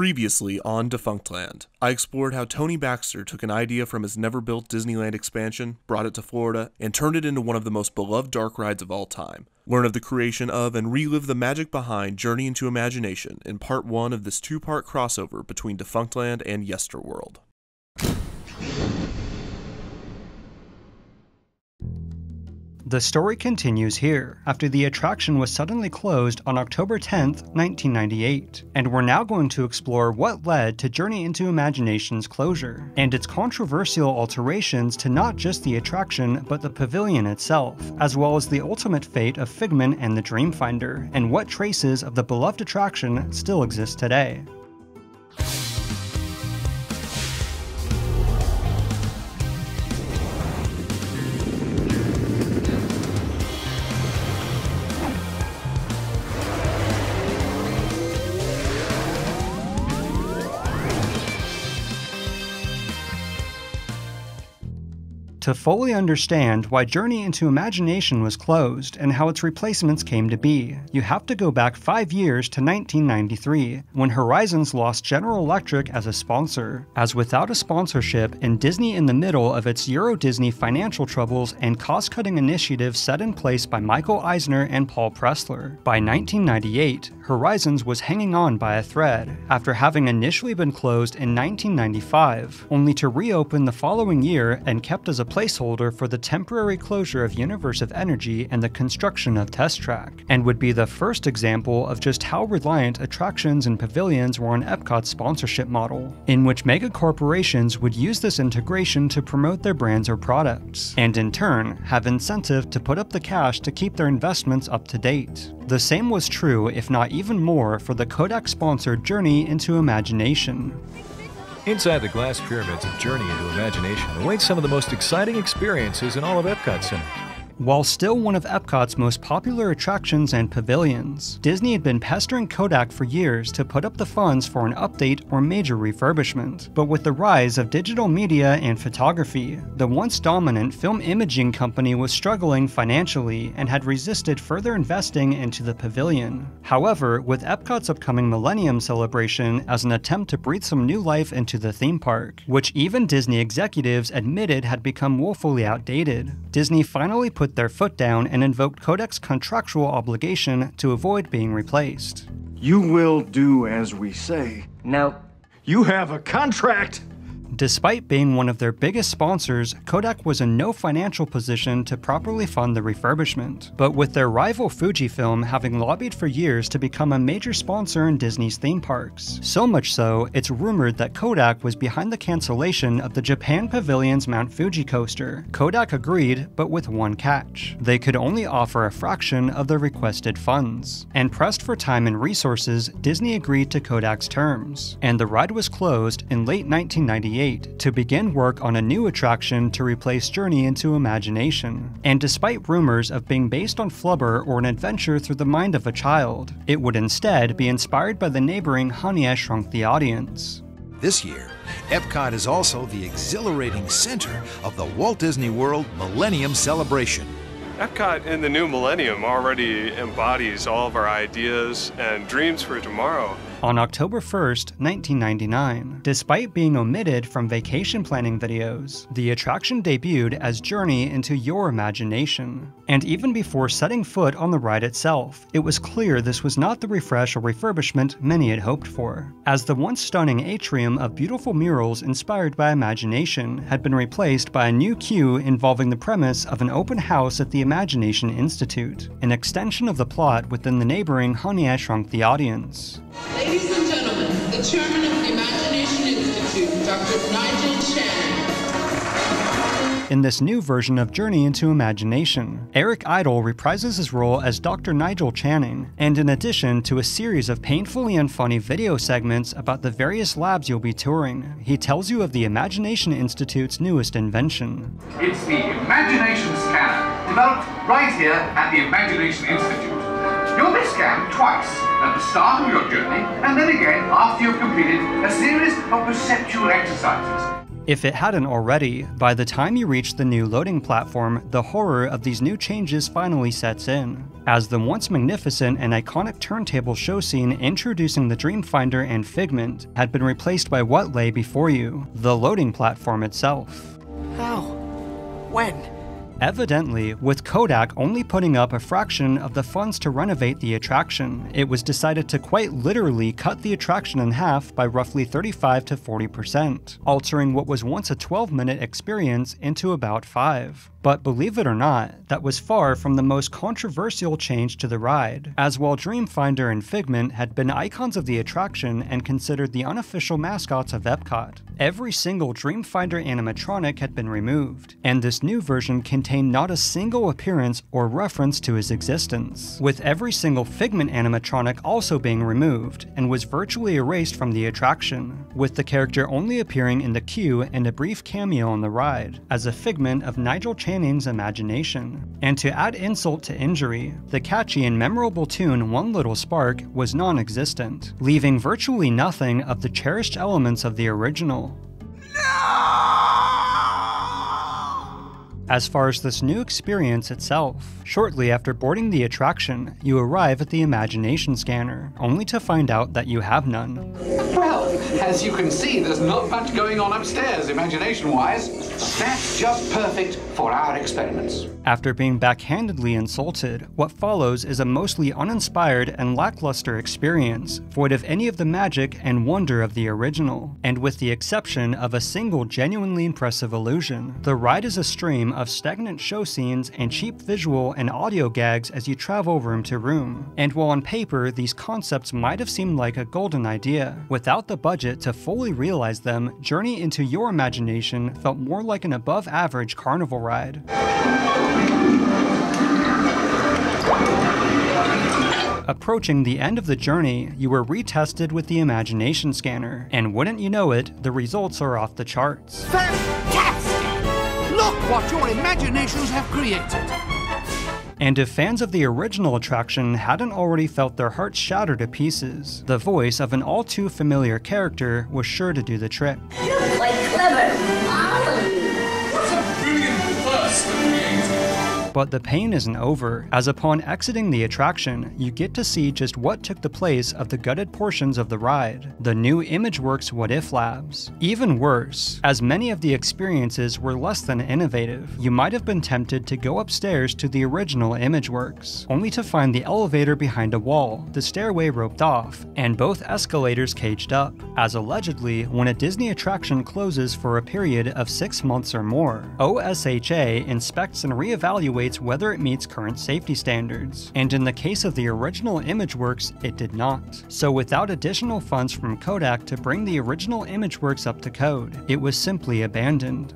Previously on Defunctland, I explored how Tony Baxter took an idea from his never built Disneyland expansion, brought it to Florida, and turned it into one of the most beloved dark rides of all time. Learn of the creation of and relive the magic behind Journey into Imagination in part one of this two part crossover between Defunctland and Yesterworld. The story continues here, after the attraction was suddenly closed on October 10, 1998, and we're now going to explore what led to Journey into Imagination's closure, and its controversial alterations to not just the attraction but the pavilion itself, as well as the ultimate fate of Figment and the Dreamfinder, and what traces of the beloved attraction still exist today. To fully understand why Journey into Imagination was closed and how its replacements came to be, you have to go back five years to 1993, when Horizons lost General Electric as a sponsor. As without a sponsorship and Disney in the middle of its Euro Disney financial troubles and cost cutting initiatives set in place by Michael Eisner and Paul Pressler, by 1998, Horizons was hanging on by a thread, after having initially been closed in 1995, only to reopen the following year and kept as a placeholder for the temporary closure of Universe of Energy and the construction of Test Track, and would be the first example of just how reliant attractions and pavilions were on Epcot's sponsorship model, in which mega corporations would use this integration to promote their brands or products, and in turn, have incentive to put up the cash to keep their investments up to date. The same was true, if not even more, for the Kodak sponsored Journey into Imagination. Inside the glass pyramids of Journey into Imagination await some of the most exciting experiences in all of Epcot Center. While still one of Epcot's most popular attractions and pavilions, Disney had been pestering Kodak for years to put up the funds for an update or major refurbishment. But with the rise of digital media and photography, the once dominant film imaging company was struggling financially and had resisted further investing into the pavilion. However, with Epcot's upcoming Millennium celebration as an attempt to breathe some new life into the theme park, which even Disney executives admitted had become woefully outdated, Disney finally put their foot down and invoked Kodak's contractual obligation to avoid being replaced. You will do as we say. No. You have a contract! Despite being one of their biggest sponsors, Kodak was in no financial position to properly fund the refurbishment. But with their rival Fujifilm having lobbied for years to become a major sponsor in Disney's theme parks. So much so, it's rumored that Kodak was behind the cancellation of the Japan Pavilion's Mount Fuji coaster. Kodak agreed, but with one catch. They could only offer a fraction of the requested funds. And pressed for time and resources, Disney agreed to Kodak's terms. And the ride was closed in late 1998 to begin work on a new attraction to replace Journey into Imagination. And despite rumors of being based on Flubber or an adventure through the mind of a child, it would instead be inspired by the neighboring Honey I Shrunk the Audience. This year, Epcot is also the exhilarating center of the Walt Disney World Millennium Celebration. Epcot in the new millennium already embodies all of our ideas and dreams for tomorrow. On October 1st, 1999, despite being omitted from vacation planning videos, the attraction debuted as Journey into Your Imagination. And even before setting foot on the ride itself, it was clear this was not the refresh or refurbishment many had hoped for, as the once stunning atrium of beautiful murals inspired by imagination had been replaced by a new queue involving the premise of an open house at the Imagination Institute, an extension of the plot within the neighboring Honey I Shrunk the Audience. Ladies and gentlemen, the chairman of the Imagination Institute, Dr. Nigel Channing. In this new version of Journey into Imagination, Eric Idle reprises his role as Dr. Nigel Channing, and in addition to a series of painfully unfunny video segments about the various labs you'll be touring, he tells you of the Imagination Institute's newest invention. It's the Imagination Scanner, developed right here at the Imagination Institute. You'll be scanned twice, at the start of your journey, and then again after you've completed a series of perceptual exercises. If it hadn't already, by the time you reach the new loading platform, the horror of these new changes finally sets in. As the once magnificent and iconic turntable show scene introducing the Dreamfinder and Figment had been replaced by what lay before you, the loading platform itself. How? When? Evidently, with Kodak only putting up a fraction of the funds to renovate the attraction, it was decided to quite literally cut the attraction in half by roughly 35 to 40%, altering what was once a 12 minute experience into about 5. But believe it or not, that was far from the most controversial change to the ride, as while Dreamfinder and Figment had been icons of the attraction and considered the unofficial mascots of Epcot. Every single Dreamfinder animatronic had been removed, and this new version contained not a single appearance or reference to his existence, with every single Figment animatronic also being removed and was virtually erased from the attraction, with the character only appearing in the queue and a brief cameo on the ride, as a figment of Nigel Channing's imagination. And to add insult to injury, the catchy and memorable tune One Little Spark was non existent, leaving virtually nothing of the cherished elements of the original. As far as this new experience itself, shortly after boarding the attraction, you arrive at the Imagination Scanner, only to find out that you have none. Well, as you can see, there's not much going on upstairs, imagination-wise. That's just perfect for our experiments. After being backhandedly insulted, what follows is a mostly uninspired and lackluster experience, void of any of the magic and wonder of the original. And with the exception of a single genuinely impressive illusion, the ride is a stream of stagnant show scenes and cheap visual and audio gags as you travel room to room. And while on paper these concepts might have seemed like a golden idea, without the budget to fully realize them, Journey into Your Imagination felt more like an above average carnival ride. Approaching the end of the journey, you were retested with the imagination scanner, and wouldn't you know it, the results are off the charts. Fantastic! Look what your imaginations have created! And if fans of the original attraction hadn't already felt their hearts shattered to pieces, the voice of an all too familiar character was sure to do the trick. You're quite clever, But the pain isn't over, as upon exiting the attraction, you get to see just what took the place of the gutted portions of the ride, the new ImageWorks What If Labs. Even worse, as many of the experiences were less than innovative, you might have been tempted to go upstairs to the original ImageWorks, only to find the elevator behind a wall, the stairway roped off, and both escalators caged up, as allegedly, when a Disney attraction closes for a period of six months or more, OSHA inspects and reevaluates whether it meets current safety standards, and in the case of the original ImageWorks, it did not. So without additional funds from Kodak to bring the original ImageWorks up to code, it was simply abandoned.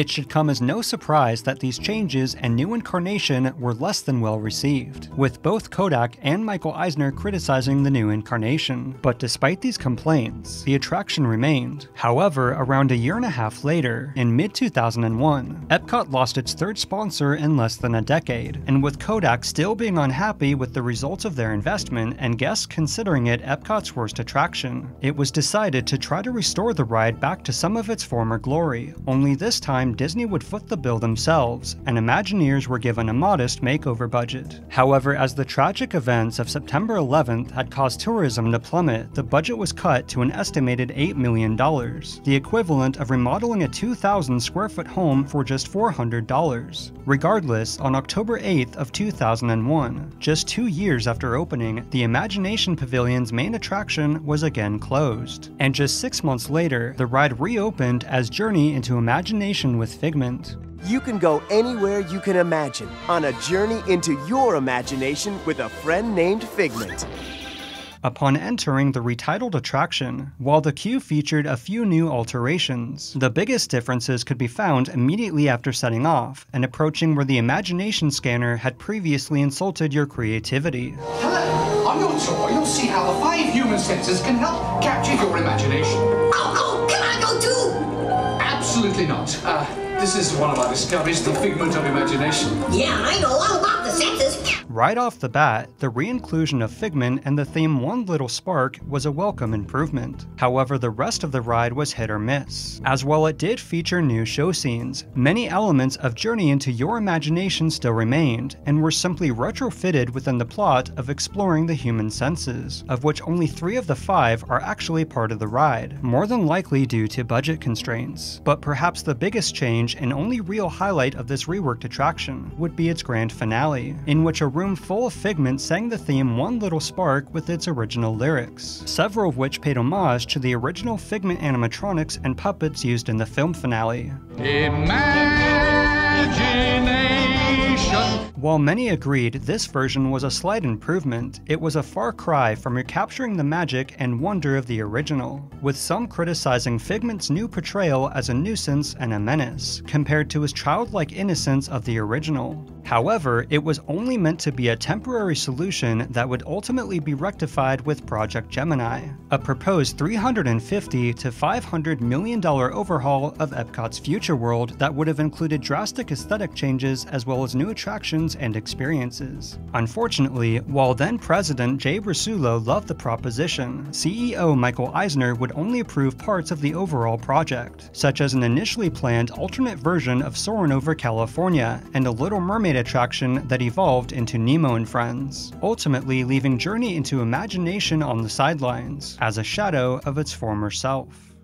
It should come as no surprise that these changes and new incarnation were less than well received, with both Kodak and Michael Eisner criticizing the new incarnation. But despite these complaints, the attraction remained. However, around a year and a half later, in mid 2001, Epcot lost its third sponsor in less than a decade, and with Kodak still being unhappy with the results of their investment and guests considering it Epcot's worst attraction, it was decided to try to restore the ride back to some of its former glory, only this time Disney would foot the bill themselves, and Imagineers were given a modest makeover budget. However, as the tragic events of September 11th had caused tourism to plummet, the budget was cut to an estimated $8 million, the equivalent of remodeling a 2,000 square foot home for just $400. Regardless, on October 8th of 2001, just two years after opening, the Imagination Pavilion's main attraction was again closed. And just six months later, the ride reopened as Journey into Imagination with Figment. You can go anywhere you can imagine on a journey into your imagination with a friend named Figment. Upon entering the retitled attraction, while the queue featured a few new alterations, the biggest differences could be found immediately after setting off and approaching where the imagination scanner had previously insulted your creativity. Hello, on your tour, you'll see how the five human senses can help capture your imagination. Absolutely not. Uh, this is one of our discoveries, the figment of imagination. Yeah, I know all about. Right off the bat, the re-inclusion of Figment and the theme One Little Spark was a welcome improvement. However, the rest of the ride was hit or miss. As while it did feature new show scenes, many elements of Journey into Your Imagination still remained, and were simply retrofitted within the plot of exploring the human senses, of which only three of the five are actually part of the ride, more than likely due to budget constraints. But perhaps the biggest change and only real highlight of this reworked attraction would be its grand finale, in which a room full of Figment sang the theme One Little Spark with its original lyrics, several of which paid homage to the original Figment animatronics and puppets used in the film finale. Imagination. While many agreed this version was a slight improvement, it was a far cry from recapturing the magic and wonder of the original, with some criticizing Figment's new portrayal as a nuisance and a menace, compared to his childlike innocence of the original. However, it was only meant to be a temporary solution that would ultimately be rectified with Project Gemini, a proposed 350 to 500 million dollar overhaul of Epcot's future world that would have included drastic aesthetic changes as well as new attractions and experiences. Unfortunately, while then President Jay Rasulo loved the proposition, CEO Michael Eisner would only approve parts of the overall project, such as an initially planned alternate version of Soarin' over California and a Little Mermaid attraction that evolved into Nemo and Friends, ultimately leaving Journey into Imagination on the sidelines, as a shadow of its former self.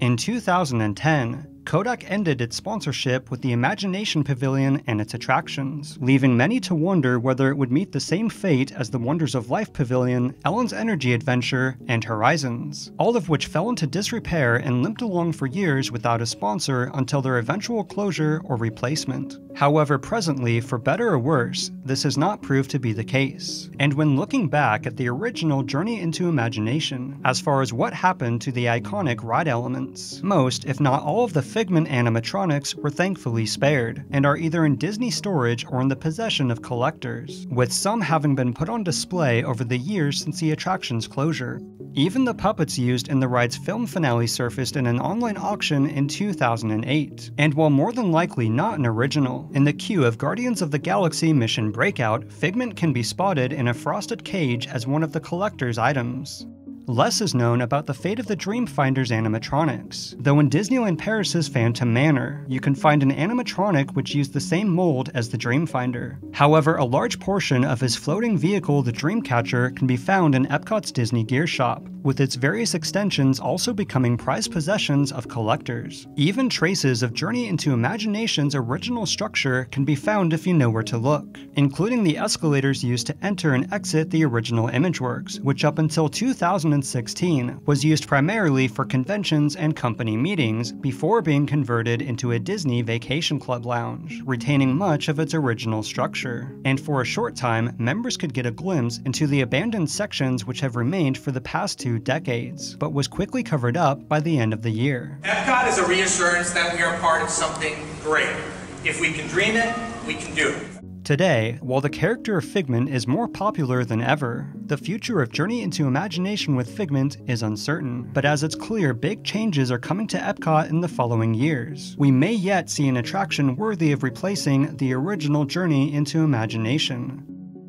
In 2010, Kodak ended its sponsorship with the Imagination Pavilion and its attractions, leaving many to wonder whether it would meet the same fate as the Wonders of Life Pavilion, Ellen's Energy Adventure, and Horizons, all of which fell into disrepair and limped along for years without a sponsor until their eventual closure or replacement. However, presently, for better or worse, this has not proved to be the case. And when looking back at the original Journey into Imagination, as far as what happened to the iconic ride elements, most, if not all of the Figment animatronics were thankfully spared, and are either in Disney storage or in the possession of collectors, with some having been put on display over the years since the attraction's closure. Even the puppets used in the ride's film finale surfaced in an online auction in 2008, and while more than likely not an original, in the queue of Guardians of the Galaxy Mission Breakout, Figment can be spotted in a frosted cage as one of the collector's items. Less is known about the fate of the Dreamfinder's animatronics, though in Disneyland Paris's Phantom Manor, you can find an animatronic which used the same mold as the Dreamfinder. However, a large portion of his floating vehicle, the Dreamcatcher, can be found in Epcot's Disney Gear Shop, with its various extensions also becoming prized possessions of collectors. Even traces of Journey into Imagination's original structure can be found if you know where to look, including the escalators used to enter and exit the original Imageworks, which up until 2000 2016 was used primarily for conventions and company meetings before being converted into a Disney Vacation Club lounge, retaining much of its original structure. And for a short time, members could get a glimpse into the abandoned sections which have remained for the past two decades, but was quickly covered up by the end of the year. Epcot is a reassurance that we are part of something great. If we can dream it, we can do it. Today, while the character of Figment is more popular than ever, the future of Journey into Imagination with Figment is uncertain. But as it's clear big changes are coming to Epcot in the following years, we may yet see an attraction worthy of replacing the original Journey into Imagination.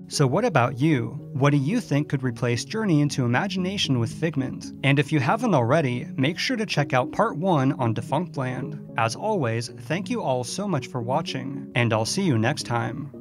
So, what about you? What do you think could replace Journey into Imagination with Figment? And if you haven't already, make sure to check out part 1 on Defunctland. As always, thank you all so much for watching, and I'll see you next time.